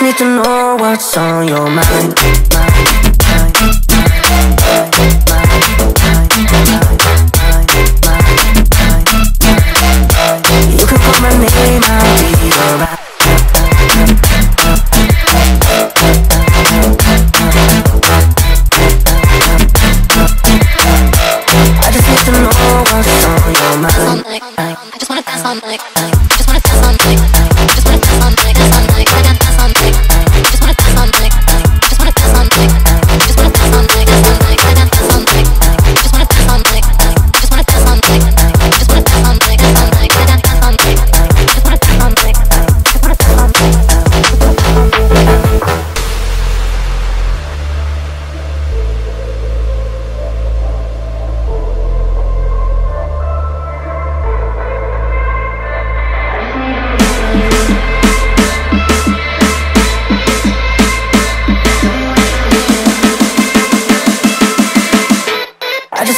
just need to know what's on your mind, mind. I just wanna dance all night. I just wanna dance all night.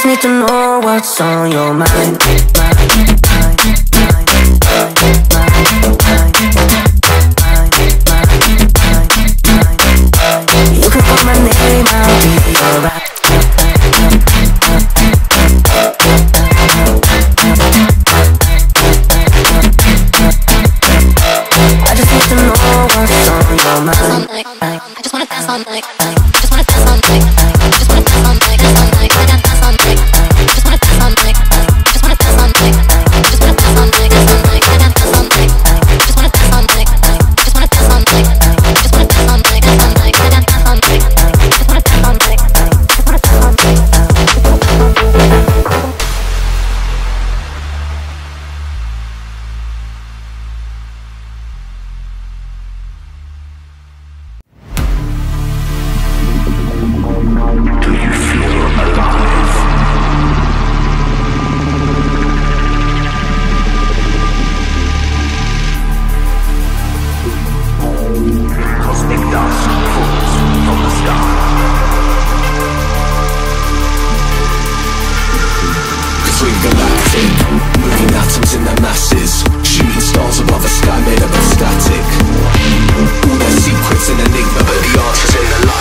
just need to know what's on your mind, mind, mind, mind, mind, mind, mind. You can call my name, I'll be alright. I just need to know what's on your mind. I just wanna dance all night. I just wanna dance all night. Intergalactic Moving atoms in their masses. Shooting stars above a sky made up of static. All their secrets and enigma But the answer's in the light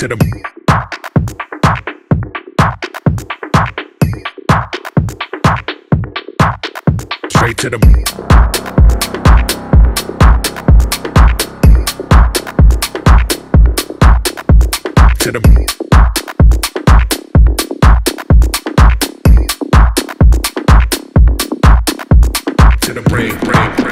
to the straight to the to the to the break, break, break.